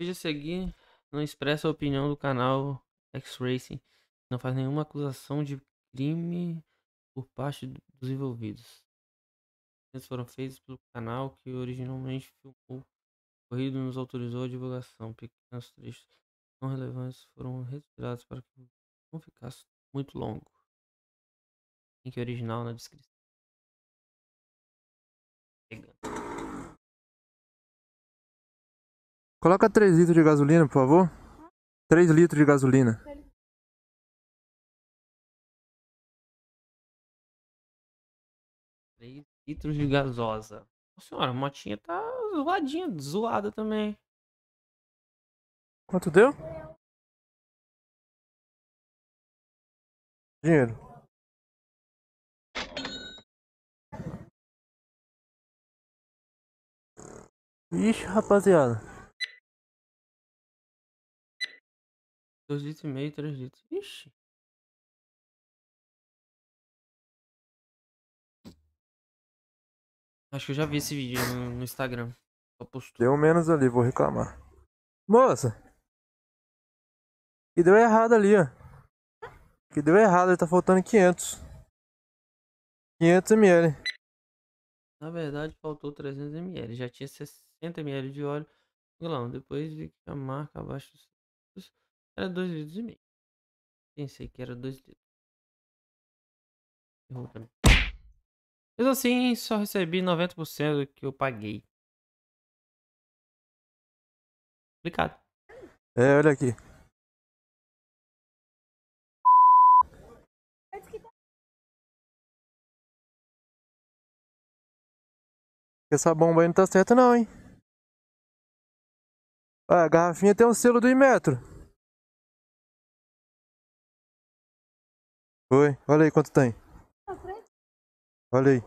vídeo a seguir não expressa a opinião do canal X-Racing. Não faz nenhuma acusação de crime por parte dos envolvidos. Eles foram feitos pelo canal que originalmente filmou. Corrido nos autorizou a divulgação. Pequenos trechos não relevantes foram retirados para que não ficasse muito longo. Link original na descrição. Pegando. Coloca 3 litros de gasolina, por favor. 3 litros de gasolina. Três litros de gasosa. Nossa senhora, a motinha tá zoadinha, zoada também. Quanto deu? Dinheiro. Ixi, rapaziada. Dois litros e meio, três litros. Ixi. Acho que eu já vi esse vídeo no, no Instagram. Só postou. Deu menos ali, vou reclamar. Moça! Que deu errado ali, ó. Que deu errado, ele tá faltando 500. 500 ml. Na verdade, faltou 300 ml. Já tinha 60 ml de óleo. Não, depois vi que a marca abaixo litros era 2 litros e meio. Pensei que era 2 litros. Errou também. Mesmo assim, só recebi 90% do que eu paguei. Complicado. É, olha aqui. Essa bomba aí não tá certa não, hein? Ah, a garrafinha tem um selo do Imetro. Oi, olha aí quanto tem. Olha aí.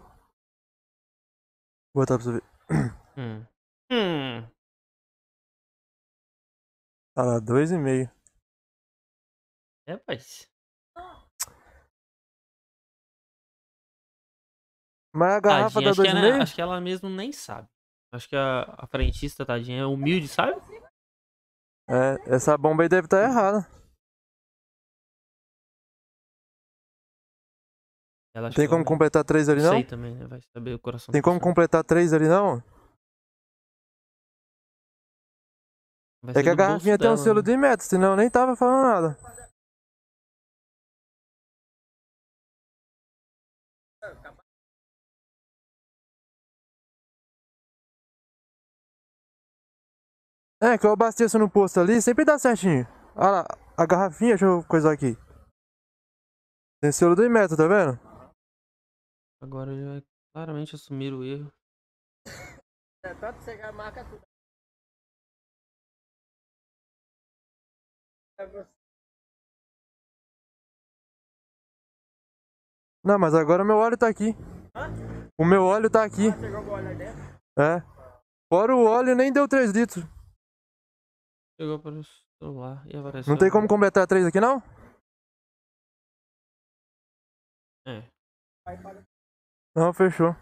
Vou botar pra você ver. Hum. Hum. Olha lá, dois e meio. É, rapaz. Mas a garrafa Tadinha, dá acho, que dois e ela, meio? acho que ela mesmo nem sabe. Acho que a, a frentista, tadinha, é humilde, sabe? É, essa bomba aí deve estar errada. Ela Tem como completar três ali não sei também, né? Vai saber o coração. Tem como completar três ali não? Vai É que a garrafinha tem um selo né? de metro, senão eu nem tava falando nada. É, que eu abasteço no posto ali, sempre dá certinho. Olha lá, a garrafinha, deixa eu coisar aqui. Tem selo do metro, tá vendo? Agora ele vai claramente assumir o erro. É tanto que você marca tudo. É você. Não, mas agora o meu óleo tá aqui. Hã? O meu óleo tá aqui. Você jogou óleo aí dentro? É. Fora o óleo nem deu 3 litros. Chegou para o celular e apareceu. Não tem como completar 3 aqui não? É. Não, fechou.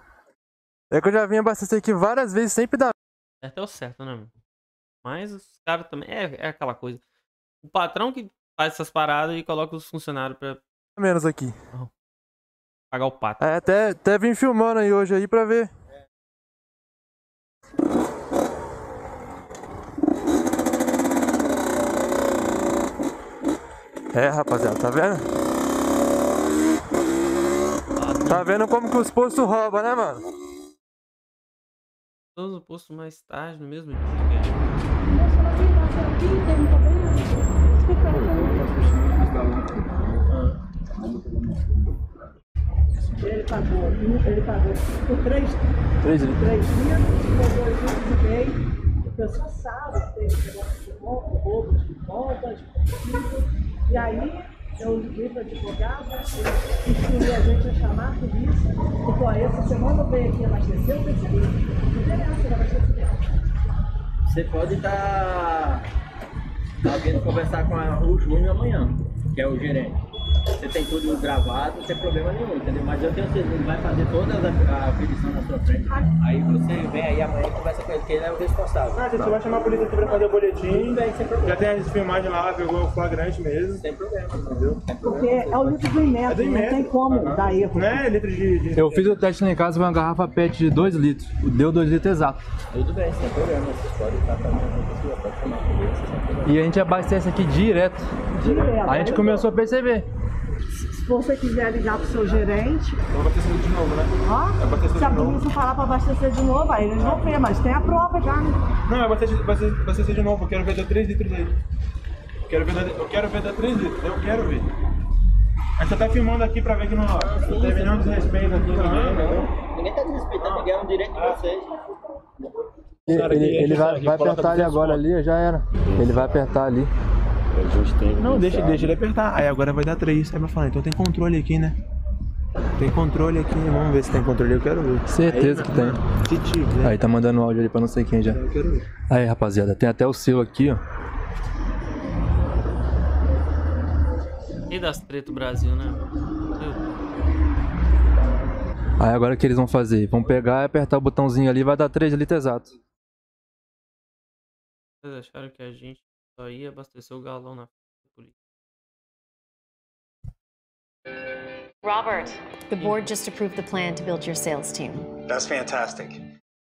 É que eu já vim abastecer aqui várias vezes, sempre dá. Certo é o certo, né? Mas os caras também. É, é aquela coisa. O patrão que faz essas paradas e coloca os funcionários pra menos aqui. pagar o pato. É, até, até vim filmando aí hoje aí pra ver. É, rapaziada, tá vendo? Tá vendo como que os postos roubam, né, mano? Todos o posto mais tarde, no mesmo dia. Ele pagou, ele pagou por três, 3 litros. três dias, por dois litros e meio. O pessoal sabe que tem negócio de roubo, roubo de bombas, e aí eu liguei para advogado, ele instruiu a gente a chamar a polícia, porque ó, essa semana venho aqui abastecer, eu percebi, não interessa o abastecimento. Você pode estar alguém conversar com a- o Júnior amanhã, que é o gerente. Você tem tudo gravado, não tem problema nenhum, entendeu? Mas eu tenho certeza, ele vai fazer toda a, a aferição na sua frente. Aí você vem aí amanhã e conversa com ele, porque ele é o responsável. Ah, a gente vai chamar a polícia aqui pra fazer o boletim. Bem, sem problema. Já tem as filmagens lá, pegou o flagrante mesmo. Sem problema, entendeu? Porque é o litro do Imetro, É do não tem como dar erro. Não é litro de. de- Eu fiz o teste lá em casa com uma garrafa PET de 2 litros. Deu 2 litros exato. Tudo bem, sem problema. Vocês podem estar fazendo, pode chamar E a gente abastece aqui direto. Direto. A gente começou a perceber. Se você quiser ligar pro seu gerente, Vou abastecer de novo, né? ó, abastecer se a polícia falar pra abastecer de novo, aí eles vão ver, mas tem a prova já, né? Não, eu abastecer, abastecer, abastecer de novo. Eu quero ver da 3 litros aí. Quero ver da, eu quero ver da 3 litros. Eu quero ver. A gente tá filmando aqui pra ver que não. Ó, teve nenhum desrespeito aqui também, entendeu? Ninguém tá desrespeitando, ninguém é um direito de vocês. Ele, ele vai, vai apertar ali agora ali, já era. Ele vai apertar ali. Não, deixa, deixa ele apertar. Aí agora vai dar 3. Aí vai falar, então tem controle aqui, né? Tem controle aqui, vamos ver se tem controle, eu quero ver. Certeza que tem. Se tiver, Aí tá mandando áudio ali pra não sei quem já. eu quero ver. Aí rapaziada, tem até o seu aqui, ó. E das treta do Brasil, né? Aí agora o que eles vão fazer? Vão pegar e apertar o botãozinho ali e vai dar 3 litros exato. Vocês acharam que a gente só ia abastecer o galão na polícia? Robert, the board just approved the plan to build your sales team. That's fantastic.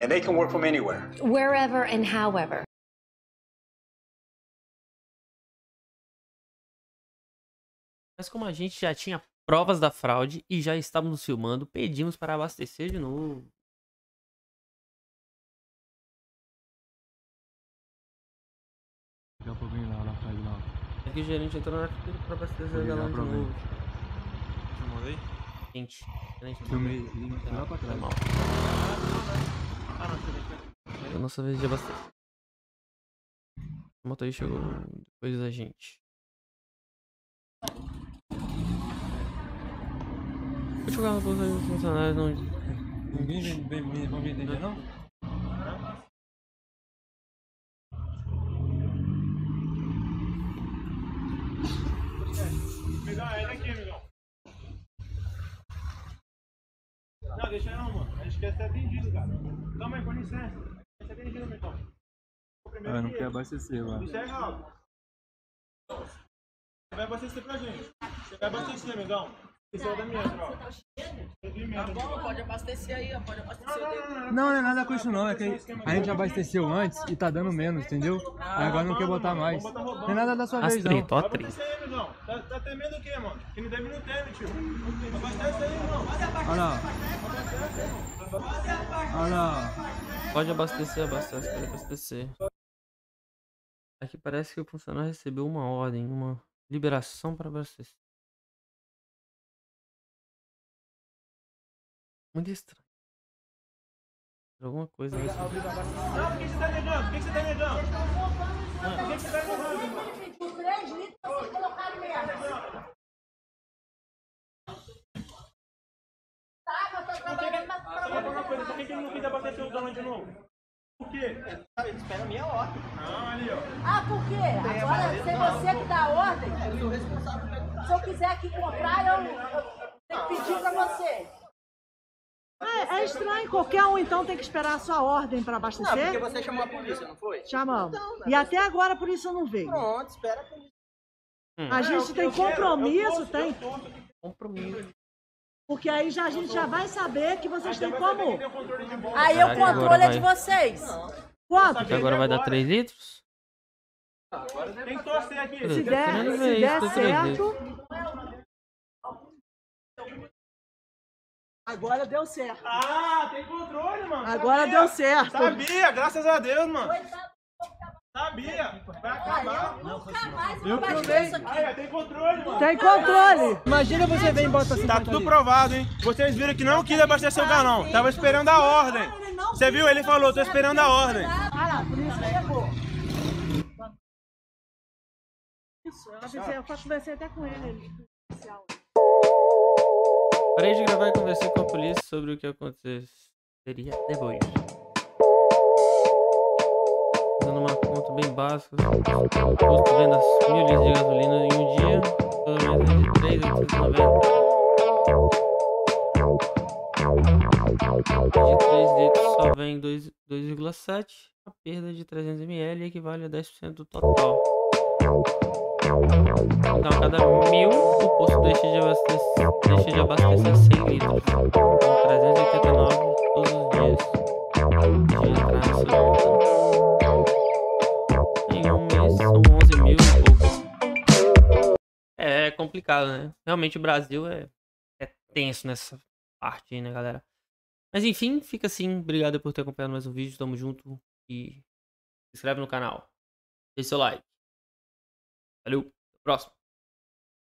And they can work from anywhere. Wherever and however. Mas como a gente já tinha provas da fraude e já estávamos filmando, pedimos para abastecer de novo. Daqui a pouquinho lá, lá atrás lá. Aqui o gerente entrou na Vou ligar galão de novo. Filmou aí? Gente, gerente, Filmei lá pra foi trás. mal. É a nossa vez de abastecer. O motorista chegou depois da gente. Vou jogar coisa aí dos funcionários não. Ninguém vem, vem, vem, vão vir entender não? Amigão, é ele aqui, amigão. Não, deixa não, mano. A gente quer ser atendido, cara. Calma aí, com licença. Quer ser atendido, amigão. O primeiro Ah, não que quer abastecer lá. Isso é errado. Você vai abastecer pra gente. Você vai abastecer, amigão. Isso é da minha, ó. Tá bom, Pode abastecer aí, pode abastecer. Não, não é nada com isso não, é que a gente abasteceu antes e tá dando menos, entendeu? Aí agora não quer botar mais. Não é nada da sua As vez não. ó, amigão. Tá, tá temendo o quê, mano? Que não deve não tio. Abastece aí, irmão. Olha lá. Olha lá. Pode abastecer, abastece, pode abastecer. Aqui parece que o funcionário recebeu uma ordem, uma liberação para abastecer. Muito estranho. Alguma coisa nesse Não, por que você tá negando? Por que você tá negando? Por que você tá negando? Fala uma coisa, por que que ele não quis abastecer o galão de novo? Por quê? Espera a minha ordem. Não, ali, ó. Ah, por quê? Agora, se você que dá a ordem, se eu quiser aqui comprar, eu, eu tenho que pedir pra você. É, é estranho, qualquer um então tem que esperar a sua ordem para Não, porque abastecer? você chamou a polícia, não foi? Chamamos. E até agora a polícia não veio. Pronto, espera a polícia. A gente tem compromisso, tem, compromisso. Porque aí já, a gente já vai saber que vocês têm como. Aí o agora controle é de vocês. Quanto? Que agora vai dar 3 litros? Tem que torcer aqui. Se der, se der certo. Agora deu certo. Ah, tem controle, mano. Agora Sabia. deu certo. Sabia, graças a Deus, mano. Sabia. Vai acabar. Nunca mais eu abasteço aqui. Aí, tem controle, mano. Tem controle. Imagina você vem e bota assim. Tá tudo provado, hein? Vocês viram que não quis abastecer o galão. Tava esperando a ordem. Você viu? Ele falou, tô esperando a ordem. Ah lá, a polícia chegou. Isso, eu eu conversei até com ele. Parei de gravar e conversei com a polícia sobre o que aconteceria depois. fazendo uma conta bem básica. Custo venda mil litros de gasolina em um dia, pelo menos de 3,890. De 3 litros só vem 2 2,7. A perda de 300 ml equivale a 10% do total. Então, a cada mil, o posto deixa de abastecer, deixa de abastecer 100 litros. Então, 389 todos os dias de nessa Em um mês são 11 mil e pouco. É complicado, né? Realmente o Brasil é, é tenso nessa parte aí, né, galera? Mas enfim, fica assim. Obrigado por ter acompanhado mais um vídeo. Tamo junto e se inscreve no canal. Deixe seu like. Valeu, até a próxima.